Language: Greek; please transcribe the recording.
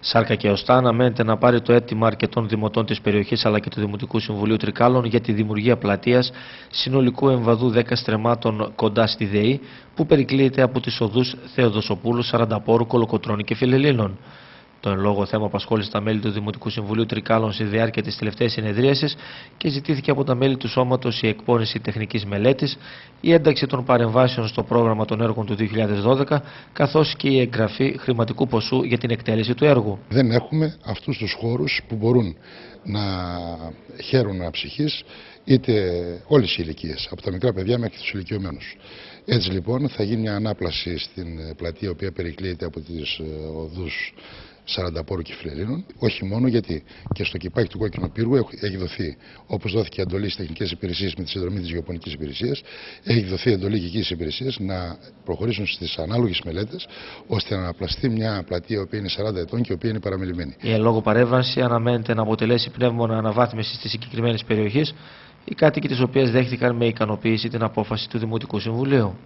Σάρκα και Οστά αναμένεται να πάρει το αίτημα αρκετών δημοτών της περιοχής αλλά και του Δημοτικού Συμβουλίου Τρικάλων για τη δημιουργία πλατείας συνολικού εμβαδού 10 στρεμάτων κοντά στη ΔΕΗ που περικλείεται από τις οδούς Θεοδοσοπούλου, Σαρανταπόρου, Κολοκοτρώνη και Φιλελίνων. Τον λόγο θέμα απασχόλησε τα μέλη του Δημοτικού Συμβουλίου Τρικάλων στη διάρκεια της τελευταίας συνεδρίασης και ζητήθηκε από τα μέλη του Σώματος η εκπόνηση τεχνικής μελέτης, η ένταξη των παρεμβάσεων στο πρόγραμμα των έργων του 2012, καθώς και η εγγραφή χρηματικού ποσού για την εκτέλεση του έργου. Δεν έχουμε αυτούς τους χώρους που μπορούν να χαίρουν αψυχής είτε όλες οι ηλικίες, από τα μικρά παιδιά μέχρι τους ηλικιωμένους. Έτσι λοιπόν θα γίνει μια ανάπλαση στην πλατεία η οποία περικλείεται από τις ε, οδούς 40 πόρου κυφλελίνων. Όχι μόνο γιατί και στο κυπάκι του κόκκινου πύργου έχει δοθεί, όπως δόθηκε εντολή στις τεχνικές υπηρεσίες με τη συνδρομή της γεωπονικής υπηρεσίας, έχει δοθεί εντολή γηγική υπηρεσίας να προχωρήσουν στις ανάλογες μελέτες ώστε να αναπλαστεί μια πλατεία η οποία είναι 40 ετών και η οποία είναι παραμελημένη. Η εν λόγω παρέμβαση αναμένεται να αποτελέσει πνεύμονα αναβάθμισης στι συγκεκριμένε περιοχέ οι κάτοικοι της οποίας δέχτηκαν με ικανοποίηση την απόφαση του Δημοτικού Συμβουλίου.